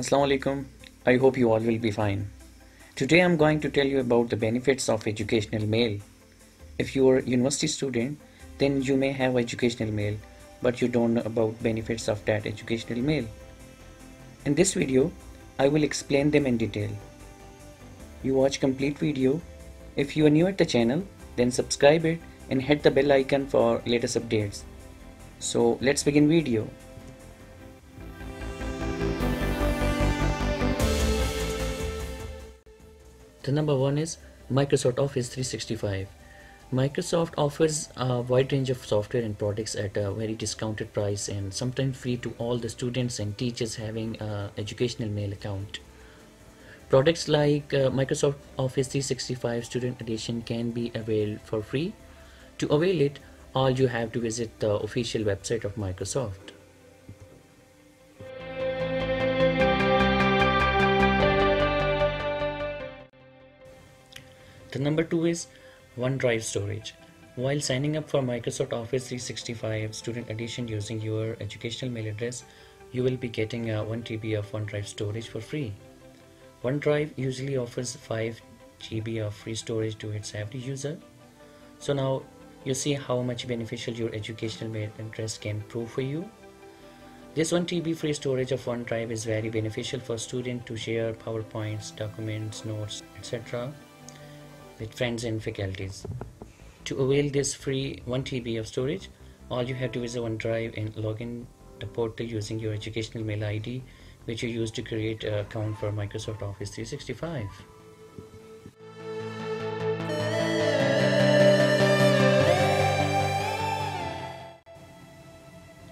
Assalamu alaikum. I hope you all will be fine. Today I'm going to tell you about the benefits of educational mail. If you are a university student, then you may have educational mail, but you don't know about benefits of that educational mail. In this video, I will explain them in detail. You watch complete video. If you are new at the channel, then subscribe it and hit the bell icon for latest updates. So let's begin video. The number one is Microsoft Office 365. Microsoft offers a wide range of software and products at a very discounted price and sometimes free to all the students and teachers having an educational mail account. Products like uh, Microsoft Office 365 Student Edition can be availed for free. To avail it, all you have to visit the official website of Microsoft. The number two is OneDrive storage. While signing up for Microsoft Office 365 Student Edition using your educational mail address, you will be getting a 1 TB of OneDrive storage for free. OneDrive usually offers 5 GB of free storage to its every user. So now you see how much beneficial your educational mail address can prove for you. This 1 TB free storage of OneDrive is very beneficial for students to share PowerPoints, documents, notes, etc with friends and faculties. To avail this free 1 TB of storage, all you have to visit OneDrive and log in the portal using your educational mail ID which you use to create an account for Microsoft Office 365.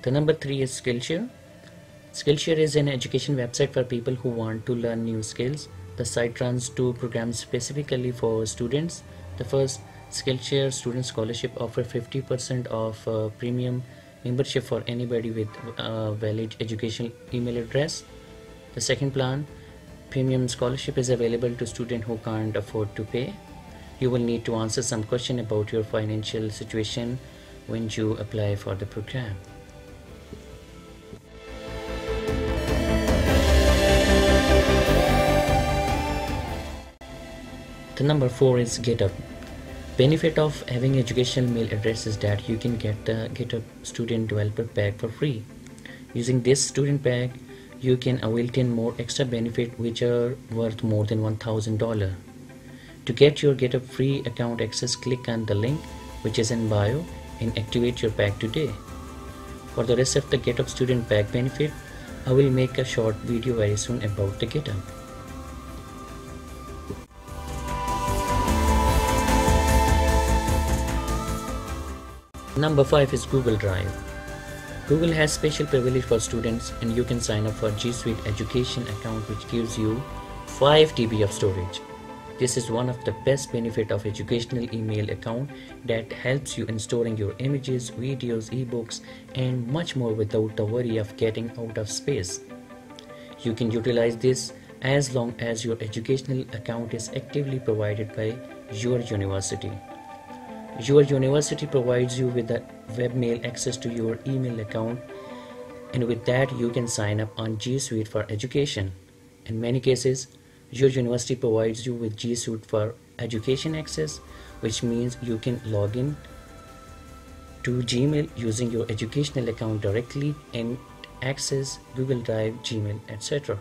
The number three is Skillshare. Skillshare is an education website for people who want to learn new skills the site runs two programs specifically for students. The first, Skillshare Student Scholarship offer 50% of uh, premium membership for anybody with a valid educational email address. The second plan, Premium Scholarship is available to students who can't afford to pay. You will need to answer some question about your financial situation when you apply for the program. The number four is GitHub. Benefit of having educational mail address is that you can get uh, the GitHub student developer pack for free. Using this student pack, you can avail 10 more extra benefit which are worth more than $1,000. To get your GitHub free account access, click on the link which is in bio and activate your pack today. For the rest of the GitHub student pack benefit, I will make a short video very soon about the GitHub. Number 5 is Google Drive. Google has special privilege for students and you can sign up for G Suite education account which gives you 5 TB of storage. This is one of the best benefit of educational email account that helps you in storing your images, videos, ebooks and much more without the worry of getting out of space. You can utilize this as long as your educational account is actively provided by your university. Your university provides you with the webmail access to your email account and with that you can sign up on G Suite for education. In many cases, your university provides you with G Suite for education access which means you can log in to Gmail using your educational account directly and access Google Drive, Gmail, etc.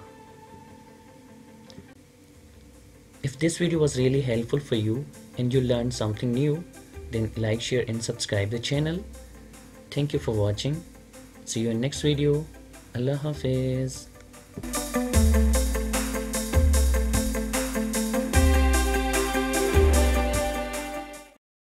If this video was really helpful for you and you learned something new, then like share and subscribe the channel. Thank you for watching. See you in next video. Allah hafiz